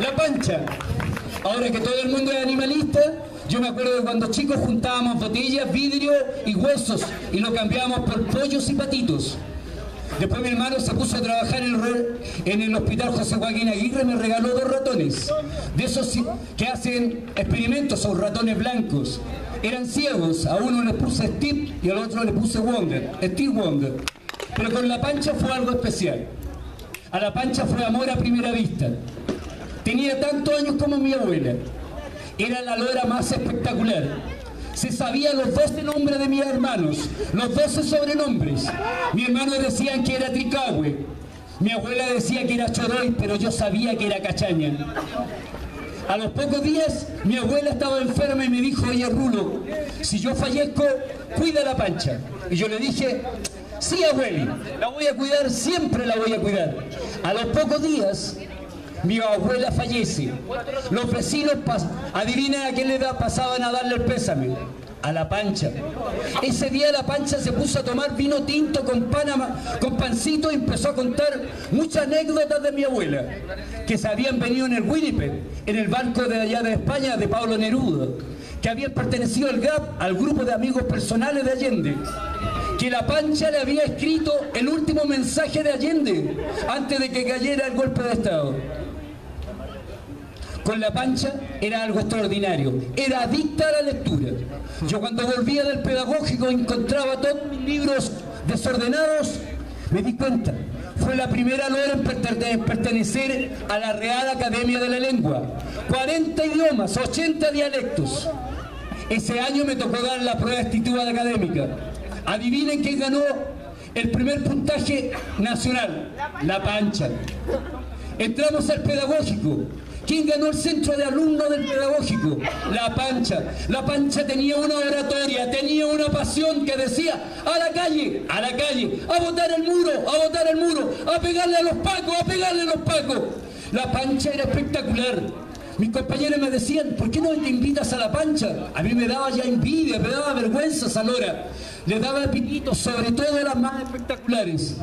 La pancha. Ahora que todo el mundo es animalista, yo me acuerdo de cuando chicos juntábamos botellas, vidrio y huesos y lo cambiábamos por pollos y patitos. Después mi hermano se puso a trabajar en el, en el hospital José Joaquín Aguirre y me regaló dos ratones. De esos que hacen experimentos, son ratones blancos. Eran ciegos, a uno le puse Steve y al otro le puse Wonder, Steve Wonder. Pero con la pancha fue algo especial. A la pancha fue amor a primera vista. Tenía tantos años como mi abuela. Era la lora más espectacular. Se sabía los 12 nombres de mis hermanos, los 12 sobrenombres. Mi hermano decía que era Tricahue. Mi abuela decía que era Choroy, pero yo sabía que era Cachaña. A los pocos días, mi abuela estaba enferma y me dijo, oye Rulo, si yo fallezco, cuida la pancha. Y yo le dije, sí abueli, la voy a cuidar, siempre la voy a cuidar. A los pocos días, mi abuela fallece. Los vecinos, adivinen a quién le da, pasaban a darle el pésame. A la pancha. Ese día la pancha se puso a tomar vino tinto con, panama, con pancito y empezó a contar muchas anécdotas de mi abuela, que se habían venido en el Winnipeg, en el barco de allá de España de Pablo Neruda, que habían pertenecido al GAP, al grupo de amigos personales de Allende que la Pancha le había escrito el último mensaje de Allende antes de que cayera el golpe de Estado con la pancha era algo extraordinario. Era adicta a la lectura. Yo cuando volvía del pedagógico encontraba todos mis libros desordenados, me di cuenta. Fue la primera lora en pertenecer a la Real Academia de la Lengua. 40 idiomas, 80 dialectos. Ese año me tocó dar la prueba de académica. Adivinen quién ganó el primer puntaje nacional. La pancha. Entramos al pedagógico. ¿Quién ganó el centro de alumnos del pedagógico? La Pancha. La Pancha tenía una oratoria, tenía una pasión que decía, a la calle, a la calle, a botar el muro, a botar el muro, a pegarle a los pacos, a pegarle a los pacos. La Pancha era espectacular. Mis compañeros me decían, ¿por qué no te invitas a la pancha? A mí me daba ya envidia, me daba vergüenza esa lora. Le daba pititos, sobre todo las más espectaculares.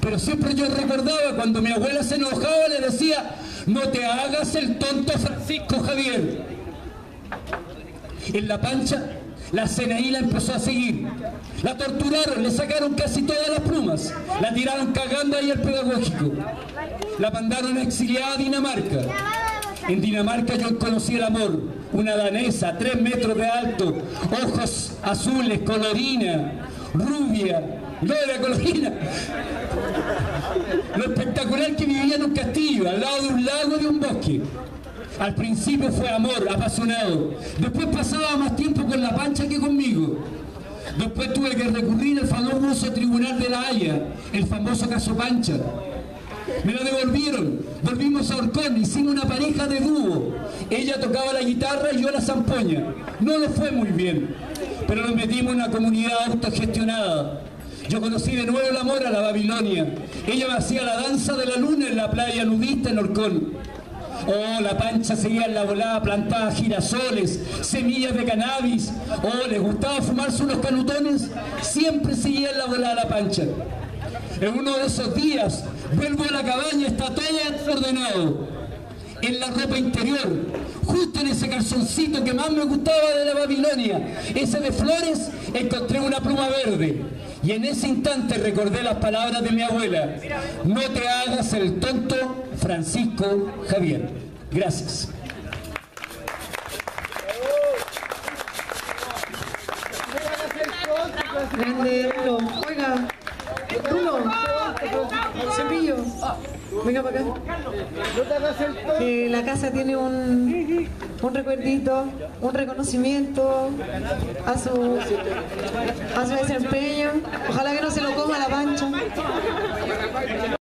Pero siempre yo recordaba cuando mi abuela se enojaba, le decía, no te hagas el tonto Francisco Javier. En la pancha, la CNI la empezó a seguir. La torturaron, le sacaron casi todas las plumas. La tiraron cagando ahí al pedagógico. La mandaron exiliada a Dinamarca. En Dinamarca yo conocí el amor. Una danesa, tres metros de alto, ojos azules, colorina, rubia, no era colorina. Lo espectacular que vivía al lado de un lago y de un bosque. Al principio fue amor, apasionado. Después pasaba más tiempo con la pancha que conmigo. Después tuve que recurrir al famoso tribunal de la Haya, el famoso caso Pancha. Me lo devolvieron, volvimos a Orcón, hicimos una pareja de dúo. Ella tocaba la guitarra y yo la zampoña. No lo fue muy bien, pero nos metimos en una comunidad autogestionada yo conocí de nuevo el amor a la Babilonia. Ella me hacía la danza de la luna en la playa nudista en Orcón. Oh, la pancha seguía en la volada, plantaba girasoles, semillas de cannabis. Oh, le gustaba fumarse unos canutones. Siempre seguía en la volada la pancha. En uno de esos días, vuelvo a la cabaña, está todo desordenado. En la ropa interior, justo en ese calzoncito que más me gustaba de la Babilonia, ese de flores, encontré una pluma verde. Y en ese instante recordé las palabras de mi abuela. No te hagas el tonto, Francisco Javier. Gracias. Cepillo, venga para acá. Que la casa tiene un, un recuerdito, un reconocimiento a su, a su desempeño. Ojalá que no se lo coma la pancha.